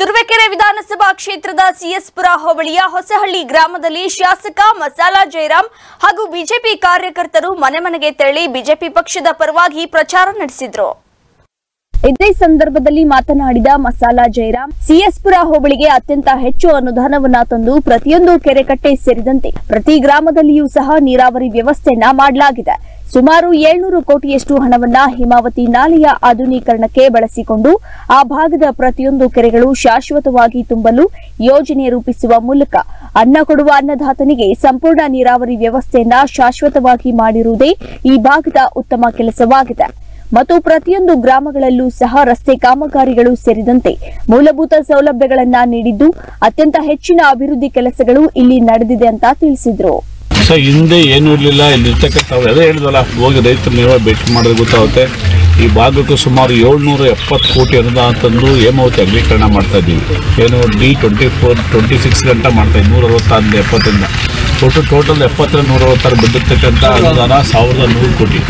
ತುರುವೇಕೆರೆ ವಿಧಾನಸಭಾ ಕ್ಷೇತ್ರದ ಸಿಎಸ್ಪುರ ಹೋಬಳಿಯ ಹೊಸಹಳ್ಳಿ ಗ್ರಾಮದಲ್ಲಿ ಶಾಸಕ ಮಸಾಲಾ ಜಯರಾಮ್ ಹಾಗೂ ಬಿಜೆಪಿ ಕಾರ್ಯಕರ್ತರು ಮನೆ ಮನೆಗೆ ತೆರಳಿ ಬಿಜೆಪಿ ಪಕ್ಷದ ಪರವಾಗಿ ಪ್ರಚಾರ ನಡೆಸಿದ್ರು. ಇದೇ ಸಂದರ್ಭದಲ್ಲಿ ಮಾತನಾಡಿದ ಮಸಾಲಾ ಜಯರಾಮ್ ಸಿಎಸ್ಪುರ ಹೋಬಳಿಗೆ ಅತ್ಯಂತ ಹೆಚ್ಚು ಅನುದಾನವನ್ನ ತಂದು ಪ್ರತಿಯೊಂದು ಕೆರೆಕಟ್ಟೆ ಸೇರಿದಂತೆ ಪ್ರತಿ ಗ್ರಾಮದಲ್ಲಿಯೂ ಸಹ ನೀರಾವರಿ ವ್ಯವಸ್ಥೆಯನ್ನ ಮಾಡಲಾಗಿದೆ. ಸುಮಾರು ಏಳ್ನೂರು ಕೋಟಿಯಷ್ಟು ಹಣವನ್ನ ಹಿಮಾವತಿ ನಾಲೆಯ ಆಧುನೀಕರಣಕ್ಕೆ ಬಳಸಿಕೊಂಡು ಆ ಭಾಗದ ಪ್ರತಿಯೊಂದು ಕೆರೆಗಳು ಶಾಶ್ವತವಾಗಿ ತುಂಬಲು ಯೋಜನೆ ರೂಪಿಸುವ ಮೂಲಕ ಅನ್ನ ಕೊಡುವ ಅನ್ನದಾತನಿಗೆ ಸಂಪೂರ್ಣ ನೀರಾವರಿ ವ್ಯವಸ್ಥೆಯನ್ನ ಶಾಶ್ವತವಾಗಿ ಮಾಡಿರುವುದೇ ಈ ಭಾಗದ ಉತ್ತಮ ಕೆಲಸವಾಗಿದೆ. ಮತ್ತು ಪ್ರತಿಯೊಂದು ಗ್ರಾಮಗಳಲ್ಲೂ ಸಹ ರಸ್ತೆ ಕಾಮಗಾರಿಗಳು ಸೇರಿದಂತೆ ಮೂಲಭೂತ ಸೌಲಭ್ಯಗಳನ್ನ ನೀಡಿದ್ದು ಅತ್ಯಂತ ಹೆಚ್ಚಿನ ಅಭಿವೃದ್ಧಿ ಕೆಲಸಗಳು ಇಲ್ಲಿ ನಡೆದಿದೆ ಅಂತ ತಿಳಿಸಿದ್ರು. ಸೊ ಹಿಂದೆ ಏನೂ ಇರಲಿಲ್ಲ ಇಲ್ಲಿರ್ತಕ್ಕಂಥ ಅದೇ ಹೇಳಿದ್ವಲ್ಲ, ಹೋಗಿ ರೈತರು ನೀವೇ ಭೇಟಿ ಮಾಡಿದ್ರೆ ಗೊತ್ತಾಗುತ್ತೆ. ಈ ಭಾಗಕ್ಕೆ ಸುಮಾರು ಏಳ್ನೂರ ಎಪ್ಪತ್ತು ಕೋಟಿ ಅನುದಾನ ತಂದು ಹೇಮಾವತಿ ಮಾಡ್ತಾ ಇದ್ದೀವಿ. ಏನು D twenty four twenty six ಗಂಟೆ ಮಾಡ್ತಾ ಇದ್ದೀವಿ ನೂರ ಅರವತ್ತಾರಿಂದ ಎಪ್ಪತ್ತರಿಂದ. ಒಟ್ಟು ಟೋಟಲ್ ಎಪ್ಪತ್ತರ ನೂರ ಅರವತ್ತಾರು ಬಂದಿರ್ತಕ್ಕಂಥ ಅನುದಾನ ಸಾವಿರದ ನೂರು ಕೋಟಿ.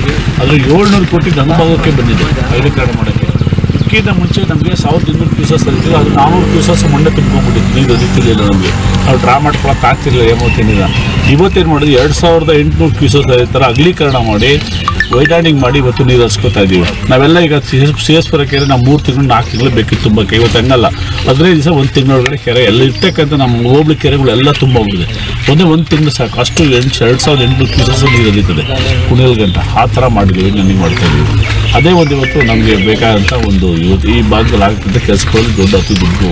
ಅದು ಏಳ್ನೂರು ಕೋಟಿ ನನ್ನ ಭಾಗಕ್ಕೆ ಬಂದಿದೆ ಅಗಲೀಕರಣ ಮಾಡೋಕ್ಕೆ. ಇದಕ್ಕಿಂತ ಮುಂಚೆ ನಮಗೆ ಸಾವಿರದ ಇನ್ನೂರು ಪೀಸಸ್ ಇರ್ತೀವಿ ಅದು ನಾನ್ನೂರು ಕ್ಯೂಸಸ್ ಮಂಡೆ ತುಂಬ್ಕೊಂಡ್ಬಿಟ್ಟಿತ್ತು ನೀರು ಅದಿತ್ತಿರಲಿಲ್ಲ ನಮಗೆ. ನಾವು ಡ್ರಾ ಮಾಡ್ಕೊಳಕ್ಕೆ ಆಗ್ತಿರಲಿಲ್ಲ ಹೇಮಾವತಿ ನೀರ ಇವತ್ತೇನು ಮಾಡಿದ್ವಿ? ಎರಡು ಸಾವಿರದ ಎಂಟುನೂರು ಪೀಸಸ್ ಅದೇ ಥರ ಅಗಲೀಕರಣ ಮಾಡಿ ವೈಡಾಣಿಂಗ್ ಮಾಡಿ ಇವತ್ತು ನೀರು ಹರಿಸ್ಕೊತಾ ಇದ್ದೀವಿ ನಾವೆಲ್ಲ ಈಗ ಸಿ ಸಿ ಎಸ್ ಪುರ ಕೆರೆ ನಾವು ಮೂರು ತಿಂಗಳು, ನಾಲ್ಕು ತಿಂಗಳು ಬೇಕಿತ್ತು ತುಂಬಕ್ಕೆ. ಇವತ್ತು ಹಂಗಲ್ಲ. ಹದಿನೈದು ದಿವಸ ಒಂದು ತಿಂಗಳೊಳಗಡೆ ಕೆರೆ ಎಲ್ಲ ಇರ್ತಕ್ಕಂಥ ನಮ್ಮ ಹೋಬಳಿ ಕೆರೆಗಳೆಲ್ಲ ತುಂಬ ಹೋಗಿದೆ. ಒಂದೇ ಒಂದು ತಿಂಗಳು ಸಾಕು. ಅಷ್ಟು ಎಂಟು, ಎರಡು ಸಾವಿರದ ಎಂಟುನೂರು ಕ್ಯೂಸಸ್ ನೀರು ಹರಿತದೆ ಕುಣಿಯಲ್ ಗಂಟ ಆ ಥರ ಮಾಡಿದ್ದೀವಿ, ನನಗೆ ಮಾಡ್ತಾ ಇದ್ದೀವಿ ಅದೇ ಒಂದು ಇವತ್ತು ನಮಗೆ ಬೇಕಾದಂಥ ಒಂದು ಇವತ್ತು ಈ ಭಾಗದಲ್ಲಿ ಆಗ್ತಿದ್ದ ಕೆಲಸಗಳಲ್ಲಿ ದೊಡ್ಡ ಅತಿ ದುಡ್ಡು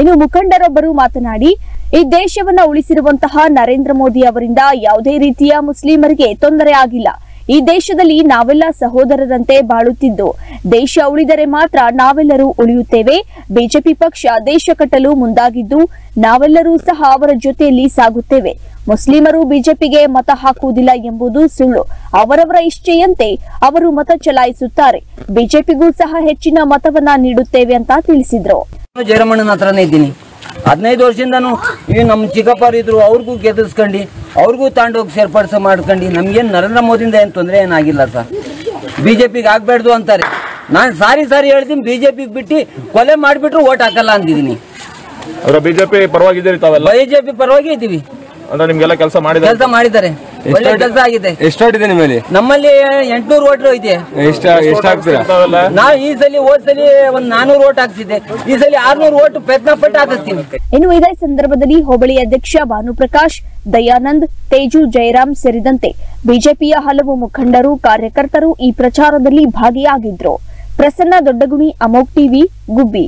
ಇನ್ನು ಮುಖಂಡರೊಬ್ಬರು ಮಾತನಾಡಿ, ಈ ದೇಶವನ್ನ ಉಳಿಸಿರುವಂತಹ ನರೇಂದ್ರ ಮೋದಿ ಅವರಿಂದ ಯಾವುದೇ ರೀತಿಯ ಮುಸ್ಲಿಮರಿಗೆ ತೊಂದರೆ ಆಗಿಲ್ಲ. ಈ ದೇಶದಲ್ಲಿ ನಾವೆಲ್ಲ ಸಹೋದರರಂತೆ ಬಾಳುತ್ತಿದ್ದು, ದೇಶ ಉಳಿದರೆ ಮಾತ್ರ ನಾವೆಲ್ಲರೂ ಉಳಿಯುತ್ತೇವೆ. ಬಿಜೆಪಿ ಪಕ್ಷ ದೇಶ ಕಟ್ಟಲು ಮುಂದಾಗಿದ್ದು, ನಾವೆಲ್ಲರೂ ಸಹ ಅವರ ಜೊತೆಯಲ್ಲಿ ಸಾಗುತ್ತೇವೆ. ಮುಸ್ಲಿಮರು ಬಿಜೆಪಿಗೆ ಮತ ಹಾಕುವುದಿಲ್ಲ ಎಂಬುದು ಸುಳ್ಳು. ಅವರವರ ಇಚ್ಛೆಯಂತೆ ಅವರು ಮತ ಚಲಾಯಿಸುತ್ತಾರೆ. ಬಿಜೆಪಿಗೂ ಸಹ ಹೆಚ್ಚಿನ ಮತವನ್ನ ನೀಡುತ್ತೇವೆ ಅಂತ ತಿಳಿಸಿದ್ರು. ಜಯರಮಣ್ಣನ ಹತ್ರನೇ ಇದ್ದೀನಿ. ಹದಿನೈದು ವರ್ಷದಿಂದ ನಮ್ಮ ಚಿಕ್ಕಪ್ಪರಿದ್ರು, ಅವ್ರಿಗೂ ಗೆದಿಸ್ಕೊಂಡು ಅವ್ರಿಗೂ ತಾಂಡೋಗಿ ಸೇರ್ಪಡಿಸ ಮಾಡ್ಕೊಂಡು ನಮ್ಗೇನು ನರೇಂದ್ರ ಮೋದಿಯಿಂದ ಏನು ತೊಂದರೆ ಏನಾಗಿಲ್ಲ ಸರ್. ಬಿ ಜೆ ಪಿಗೆ ಆಗಬಾರ್ದು ಅಂತಾರೆ. ನಾನು ಸಾರಿ ಸಾರಿ ಹೇಳ್ತೀನಿ ಬಿ ಜೆ ಪಿಗೆ ಬಿಟ್ಟು ಕೊಲೆ ಮಾಡಿಬಿಟ್ರು ಓಟ್ ಹಾಕಲ್ಲ ಅಂತಿದ್ದೀನಿ ಜೆ ಬಿಜೆಪಿ ಪರವಾಗಿದ್ದೀರಿ ತಾವೆಲ್ಲ? ಬಿ ಜೆ ಪಿ ಪರವಾಗಿ ಇದ್ದೀವಿ ಅಂದ್ರೆ ನಿಮ್ಗೆಲ್ಲ ಕೆಲಸ ಮಾಡಿದ ಕೆಲಸ ಮಾಡಿದ್ದಾರೆ. ಒಳ್ಳೆ ಕೆಲಸ ಆಗಿದೆ. ಎಷ್ಟಾಗಿದೆ ನಿಮ್ಮಲ್ಲಿ ನಮ್ಮಲ್ಲಿ ಎಂಟ್ನೂರು ಓಟ್ ಐತೆ ಎಷ್ಟ ಎಷ್ಟಾಗ್ತೀರಾ ತಾವೆಲ್ಲ ನಾವು ಈ ಸಲ ಹೋದ್ ಸಲ ಒಂದ್ ನಾನೂರು ಓಟ್ ಹಾಕ್ಸಿದ್ದೆ. ಈ ಸಲ ಆರ್ನೂರು ಓಟ್ ಪ್ರಯತ್ನ ಪಟ್ಟು ಹಾಕಿಸ್ತೀನಿ ಇನ್ನು ಇದೇ ಸಂದರ್ಭದಲ್ಲಿ ಹೋಬಳಿ ಅಧ್ಯಕ್ಷ ಭಾನುಪ್ರಕಾಶ್ ದಯಾನಂದ್ ತೇಜು ಜಯರಾಮ್ ಸೇರಿದಂತೆ ಬಿಜೆಪಿಯ ಹಲವು ಮುಖಂಡರು ಕಾರ್ಯಕರ್ತರು ಈ ಪ್ರಚಾರದಲ್ಲಿ ಭಾಗಿಯಾಗಿದ್ರು. ಪ್ರಸನ್ನ ದೊಡ್ಡಗುಣಿ ಅಮೋಕ್ ಟಿವಿ ಗುಬ್ಬಿ.